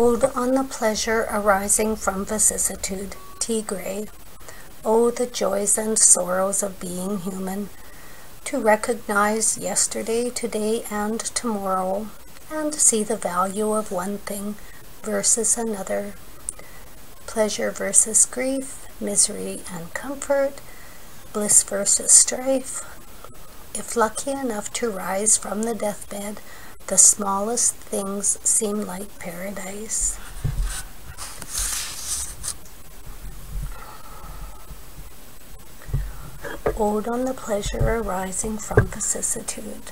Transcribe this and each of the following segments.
Ode on the pleasure arising from vicissitude, T. Gray. Oh, the joys and sorrows of being human, to recognize yesterday, today, and tomorrow, and see the value of one thing versus another, pleasure versus grief, misery and comfort, bliss versus strife. If lucky enough to rise from the deathbed, the smallest things seem like paradise. Ode on the pleasure arising from vicissitude.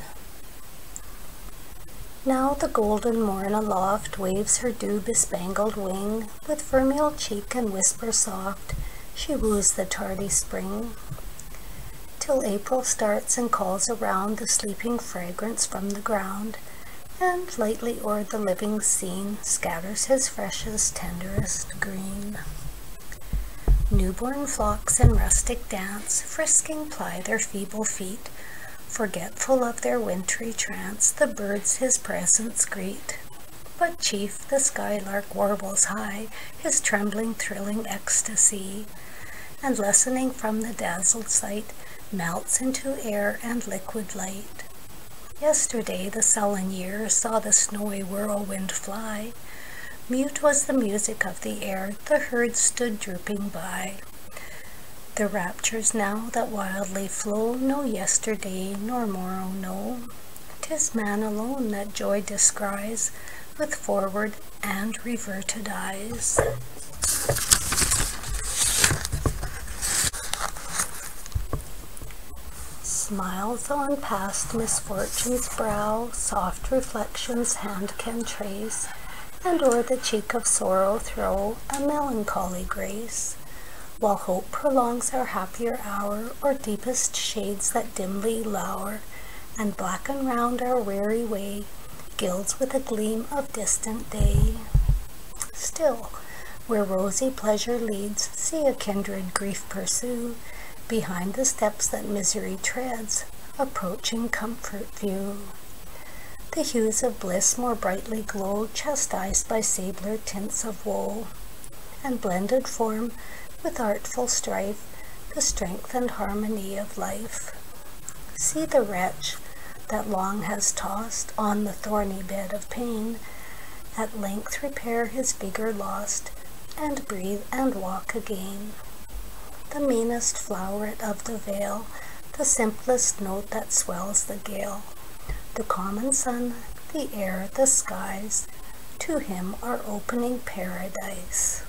Now the golden morn aloft waves her dew-bespangled wing, with vermeil cheek and whisper soft, she woos the tardy spring. Till April starts and calls around the sleeping fragrance from the ground, and lightly o'er the living scene scatters his freshest, tenderest green. Newborn flocks in rustic dance, frisking ply their feeble feet, forgetful of their wintry trance, the birds his presence greet. But chief the skylark warbles high, his trembling, thrilling ecstasy, and lessening from the dazzled sight, melts into air and liquid light. Yesterday the sullen year saw the snowy whirlwind fly. Mute was the music of the air, the herd stood drooping by. The raptures now that wildly flow, no yesterday nor morrow know. 'Tis man alone that joy descries, with forward and reverted eyes. Smiles on past misfortune's brow, soft reflections hand can trace, and o'er the cheek of sorrow throw a melancholy grace. While hope prolongs our happier hour, or deepest shades that dimly lower, and blacken round our weary way, gilds with a gleam of distant day. Still, where rosy pleasure leads, see a kindred grief pursue, behind the steps that misery treads, approaching comfort view. The hues of bliss more brightly glow, chastised by sabler tints of woe, and blended form with artful strife the strength and harmony of life. See the wretch that long has tossed on the thorny bed of pain, at length repair his vigor lost, and breathe and walk again the meanest floweret of the vale, the simplest note that swells the gale. The common sun, the air, the skies, to him are opening paradise.